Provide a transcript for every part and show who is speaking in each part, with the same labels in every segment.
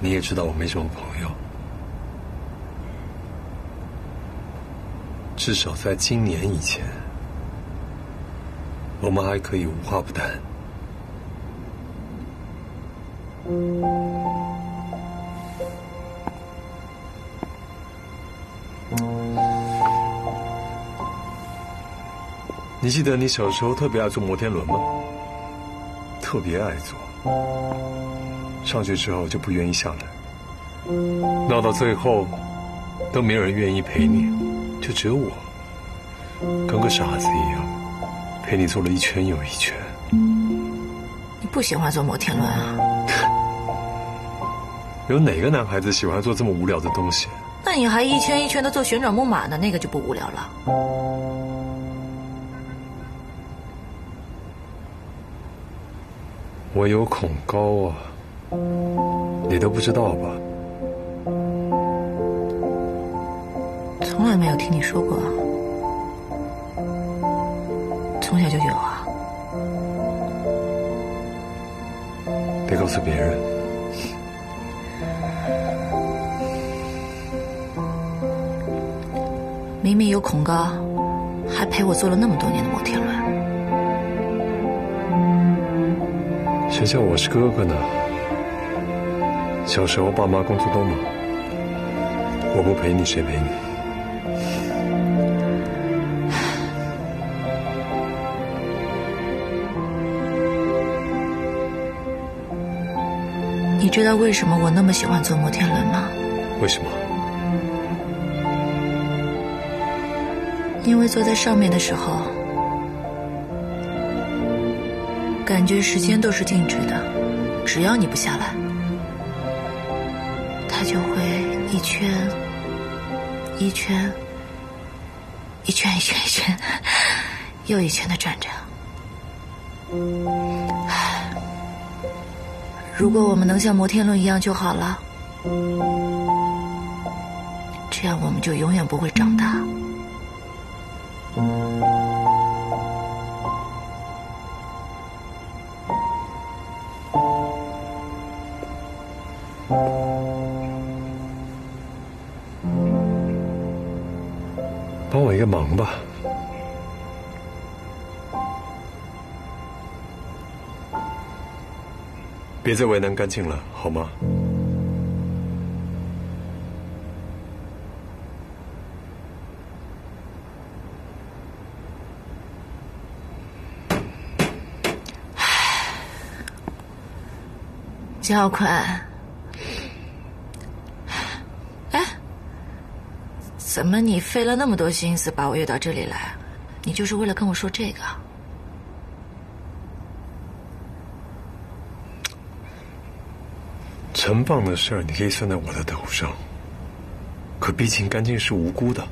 Speaker 1: 你也知道我没什么朋友，至少在今年以前，我们还可以无话不谈。你记得你小时候特别爱坐摩天轮吗？特别爱坐，上去之后就不愿意下来，闹到最后都没有人愿意陪你，就只有我，跟个傻子一样，陪你坐了一圈又一圈。
Speaker 2: 你不喜欢坐摩天轮啊？
Speaker 1: 有哪个男孩子喜欢坐这么无聊的东西？
Speaker 2: 那你还一圈一圈的坐旋转木马呢，那个就不无聊了。
Speaker 1: 我有恐高啊，你都不知道吧？
Speaker 2: 从来没有听你说过，从小就有啊。
Speaker 1: 别告诉别人。
Speaker 2: 明明有恐高，还陪我坐了那么多年的摩天轮。
Speaker 1: 谁叫我是哥哥呢？小时候爸妈工作都忙，我不陪你谁陪你？
Speaker 2: 你知道为什么我那么喜欢坐摩天轮吗？
Speaker 1: 为什么？
Speaker 2: 因为坐在上面的时候，感觉时间都是静止的，只要你不下来，它就会一圈一圈一圈一圈一圈又一圈的转着。如果我们能像摩天轮一样就好了，这样我们就永远不会长大。
Speaker 1: 帮我一个忙吧，别再为难干净了，好吗？
Speaker 2: 焦坤，怎么你费了那么多心思把我约到这里来？你就是为了跟我说这个？
Speaker 1: 陈放的事儿你可以算在我的头上，可毕竟干净是无辜的。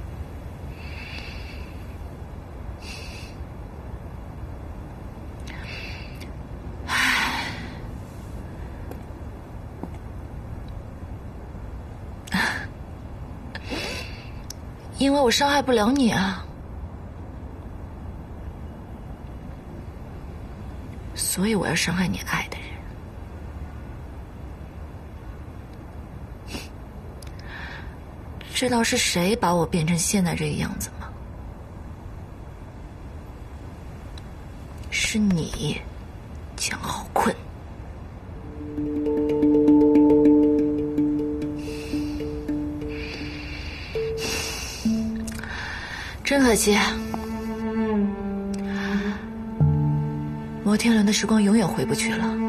Speaker 2: 因为我伤害不了你啊，所以我要伤害你爱的人。知道是谁把我变成现在这个样子吗？是你，江浩坤。真可惜，摩天轮的时光永远回不去了。